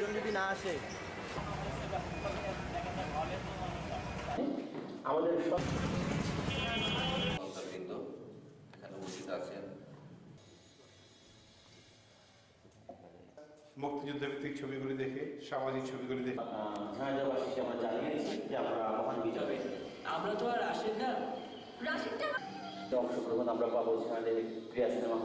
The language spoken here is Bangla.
লোকজন যদি না আসে? আমাদের সব এখানে উপস্থিত আছেন। মুক্তিযুদ্ধ ভিত্তিক ছবিগুলি দেখে সামাজিক ছবিগুলি দেখে। ঝাঁঝাবাসীকে আমরা জানিয়েছি যে আমরা মহান বিজয়। আমরা তো আর আসেন না। অংশগ্রহণ আমরা পাবো সেখানে ক্রিয়া সিনেমা